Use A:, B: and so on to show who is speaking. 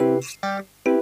A: Música